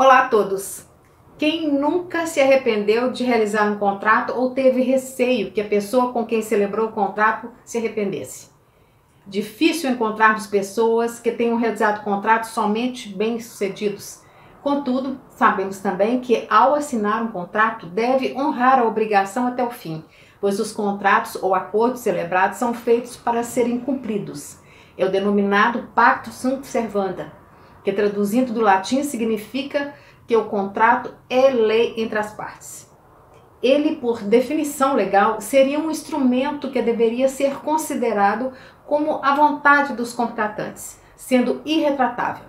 Olá a todos! Quem nunca se arrependeu de realizar um contrato ou teve receio que a pessoa com quem celebrou o contrato se arrependesse? Difícil encontrarmos pessoas que tenham realizado contratos somente bem-sucedidos. Contudo, sabemos também que ao assinar um contrato deve honrar a obrigação até o fim, pois os contratos ou acordos celebrados são feitos para serem cumpridos. É o denominado Pacto Sunt Servanda, que traduzindo do latim significa que o contrato é lei entre as partes. Ele, por definição legal, seria um instrumento que deveria ser considerado como a vontade dos contratantes, sendo irretratável.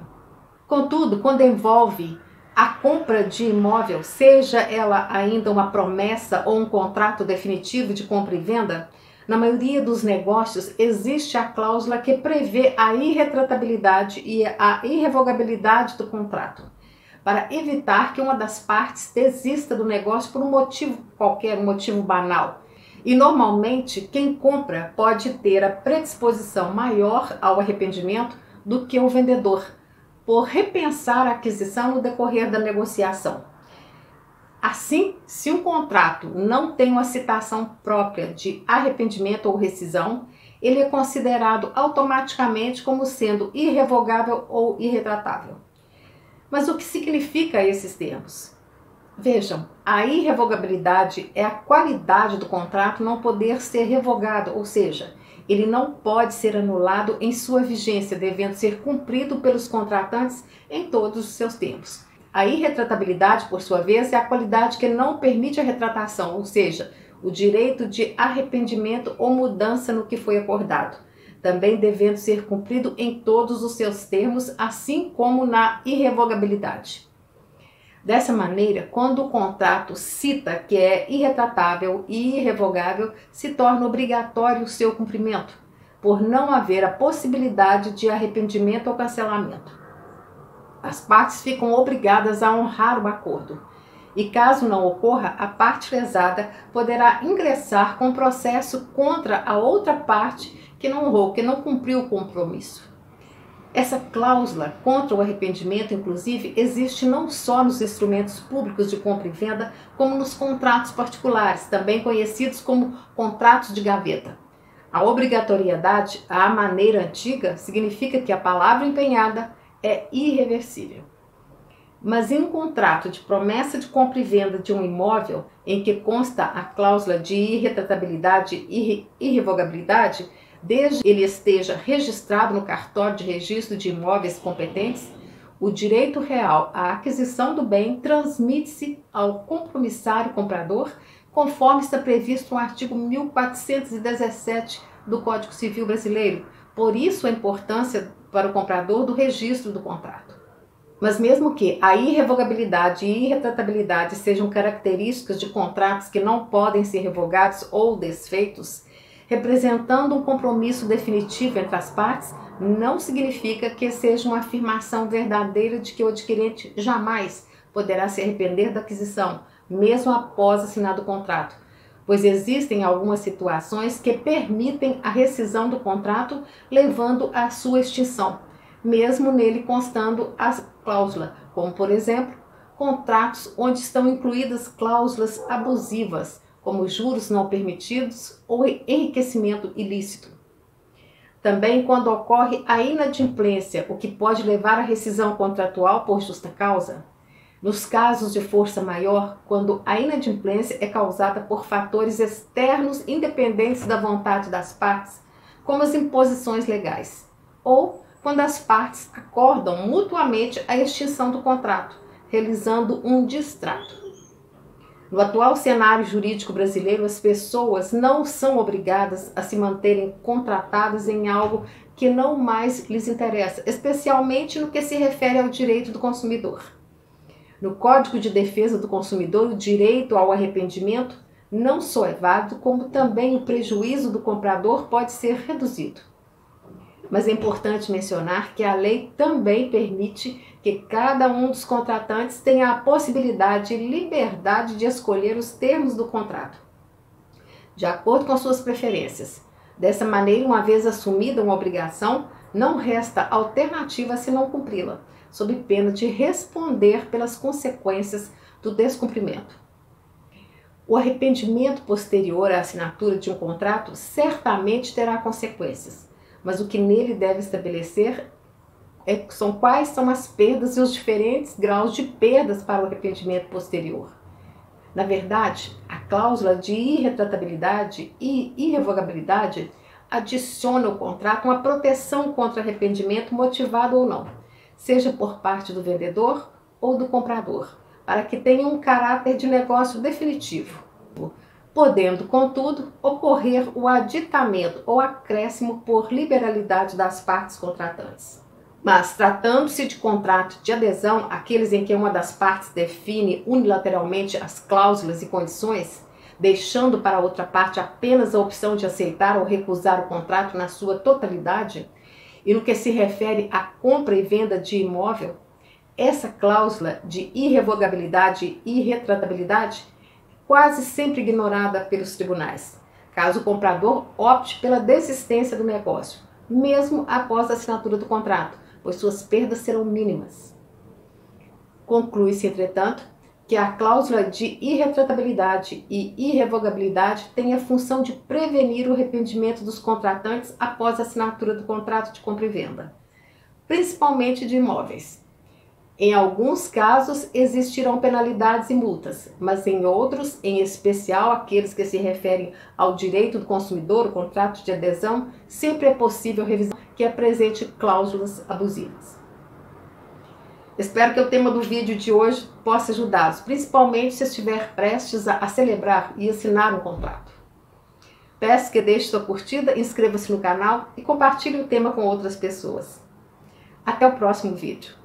Contudo, quando envolve a compra de imóvel, seja ela ainda uma promessa ou um contrato definitivo de compra e venda, na maioria dos negócios existe a cláusula que prevê a irretratabilidade e a irrevogabilidade do contrato, para evitar que uma das partes desista do negócio por um motivo qualquer, um motivo banal. E normalmente quem compra pode ter a predisposição maior ao arrependimento do que o vendedor por repensar a aquisição no decorrer da negociação. Assim, se um contrato não tem uma citação própria de arrependimento ou rescisão, ele é considerado automaticamente como sendo irrevogável ou irretratável. Mas o que significa esses termos? Vejam, a irrevogabilidade é a qualidade do contrato não poder ser revogado, ou seja, ele não pode ser anulado em sua vigência, devendo ser cumprido pelos contratantes em todos os seus tempos. A irretratabilidade, por sua vez, é a qualidade que não permite a retratação, ou seja, o direito de arrependimento ou mudança no que foi acordado, também devendo ser cumprido em todos os seus termos, assim como na irrevogabilidade. Dessa maneira, quando o contrato cita que é irretratável e irrevogável, se torna obrigatório o seu cumprimento, por não haver a possibilidade de arrependimento ou cancelamento. As partes ficam obrigadas a honrar o acordo. E caso não ocorra, a parte lesada poderá ingressar com processo contra a outra parte que não honrou, que não cumpriu o compromisso. Essa cláusula contra o arrependimento, inclusive, existe não só nos instrumentos públicos de compra e venda, como nos contratos particulares, também conhecidos como contratos de gaveta. A obrigatoriedade, à maneira antiga, significa que a palavra empenhada é irreversível. Mas em um contrato de promessa de compra e venda de um imóvel, em que consta a cláusula de irretratabilidade e irrevogabilidade, desde ele esteja registrado no cartório de registro de imóveis competentes, o direito real à aquisição do bem transmite-se ao compromissário comprador, conforme está previsto no artigo 1417 do Código Civil Brasileiro. Por isso a importância para o comprador do registro do contrato. Mas mesmo que a irrevogabilidade e irretratabilidade sejam características de contratos que não podem ser revogados ou desfeitos, representando um compromisso definitivo entre as partes, não significa que seja uma afirmação verdadeira de que o adquirente jamais poderá se arrepender da aquisição, mesmo após assinado o contrato, pois existem algumas situações que permitem a rescisão do contrato, levando à sua extinção, mesmo nele constando a cláusula, como por exemplo, contratos onde estão incluídas cláusulas abusivas como juros não permitidos ou enriquecimento ilícito. Também quando ocorre a inadimplência, o que pode levar à rescisão contratual por justa causa. Nos casos de força maior, quando a inadimplência é causada por fatores externos independentes da vontade das partes, como as imposições legais, ou quando as partes acordam mutuamente a extinção do contrato, realizando um distrato. No atual cenário jurídico brasileiro, as pessoas não são obrigadas a se manterem contratadas em algo que não mais lhes interessa, especialmente no que se refere ao direito do consumidor. No Código de Defesa do Consumidor, o direito ao arrependimento não só é válido, como também o prejuízo do comprador pode ser reduzido. Mas é importante mencionar que a lei também permite que cada um dos contratantes tenha a possibilidade e liberdade de escolher os termos do contrato, de acordo com suas preferências. Dessa maneira, uma vez assumida uma obrigação, não resta alternativa se não cumpri-la, sob pena de responder pelas consequências do descumprimento. O arrependimento posterior à assinatura de um contrato certamente terá consequências, mas o que nele deve estabelecer é, são quais são as perdas e os diferentes graus de perdas para o arrependimento posterior. Na verdade, a cláusula de irretratabilidade e irrevogabilidade adiciona ao contrato uma proteção contra arrependimento motivado ou não, seja por parte do vendedor ou do comprador, para que tenha um caráter de negócio definitivo, podendo, contudo, ocorrer o aditamento ou acréscimo por liberalidade das partes contratantes. Mas, tratando-se de contrato de adesão, aqueles em que uma das partes define unilateralmente as cláusulas e condições, deixando para a outra parte apenas a opção de aceitar ou recusar o contrato na sua totalidade, e no que se refere à compra e venda de imóvel, essa cláusula de irrevogabilidade e irretratabilidade quase sempre ignorada pelos tribunais, caso o comprador opte pela desistência do negócio, mesmo após a assinatura do contrato, pois suas perdas serão mínimas. Conclui-se, entretanto, que a cláusula de irretratabilidade e irrevogabilidade tem a função de prevenir o arrependimento dos contratantes após a assinatura do contrato de compra e venda, principalmente de imóveis. Em alguns casos existirão penalidades e multas, mas em outros, em especial aqueles que se referem ao direito do consumidor, o contrato de adesão, sempre é possível revisar que apresente cláusulas abusivas. Espero que o tema do vídeo de hoje possa ajudá-los, principalmente se estiver prestes a, celebrar e assinar um contrato. Peço que deixe sua curtida, inscreva-se no canal e compartilhe o tema com outras pessoas. Até o próximo vídeo.